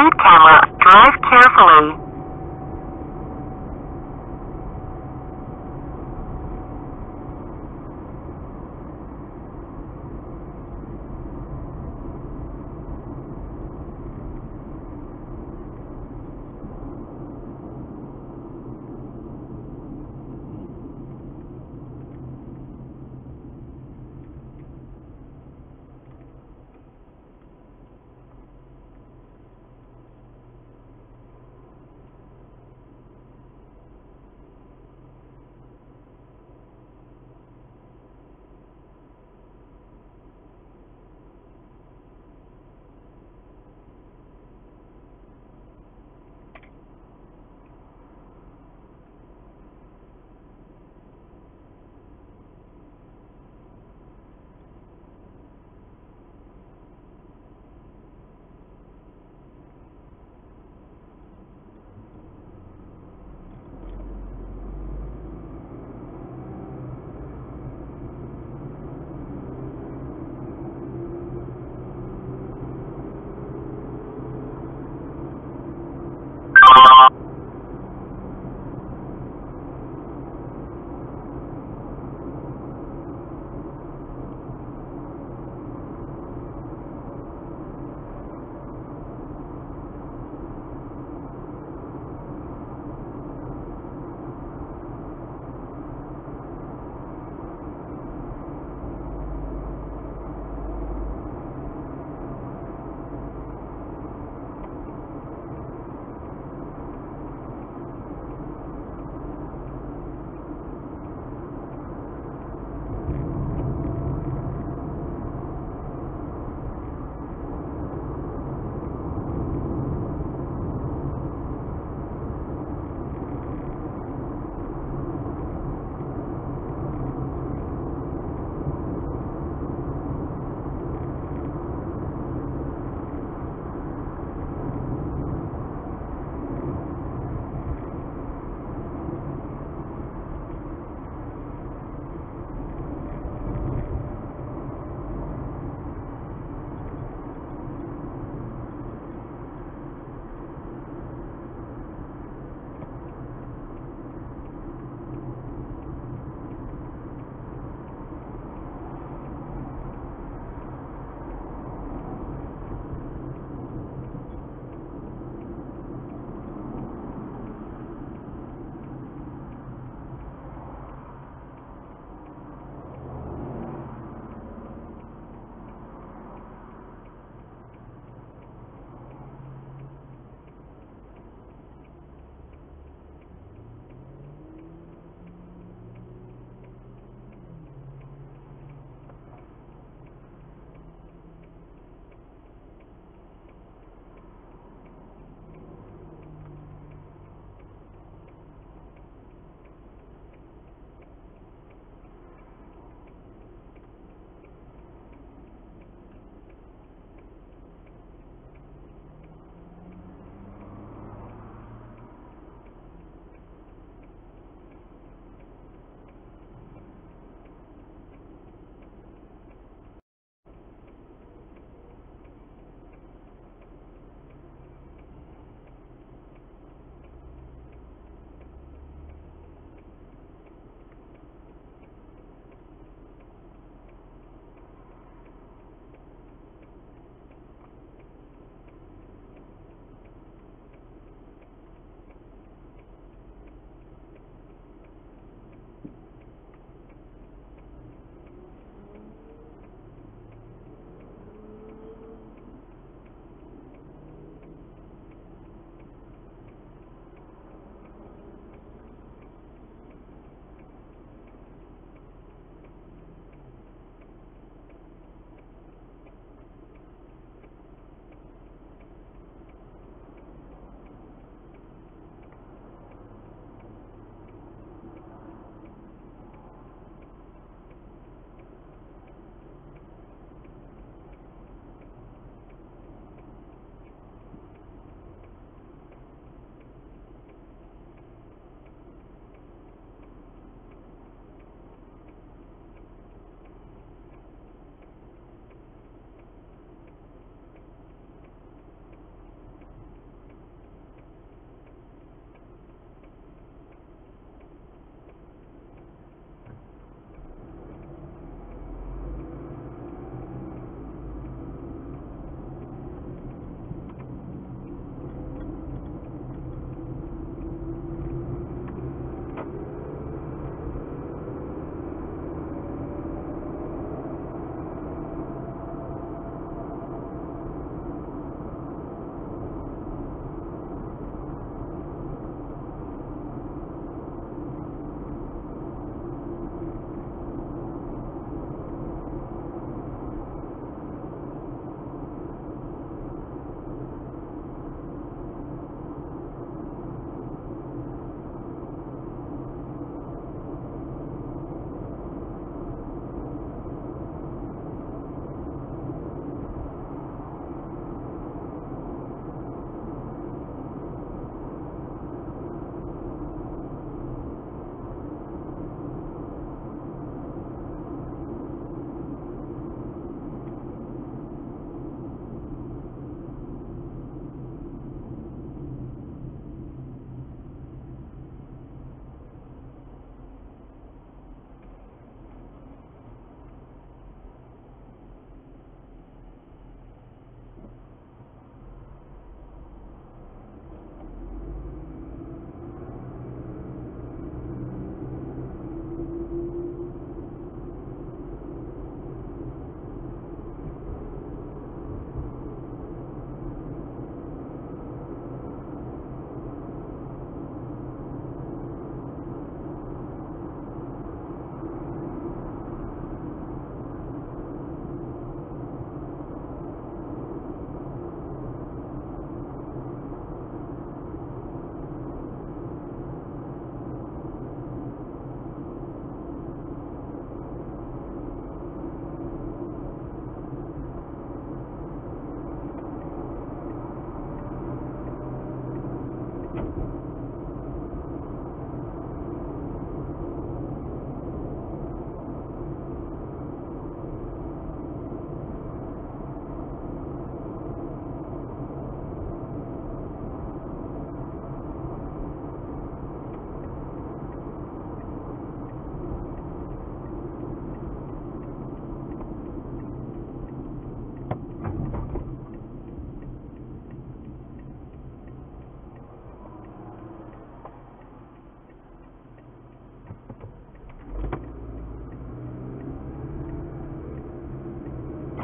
speed camera. Drive carefully.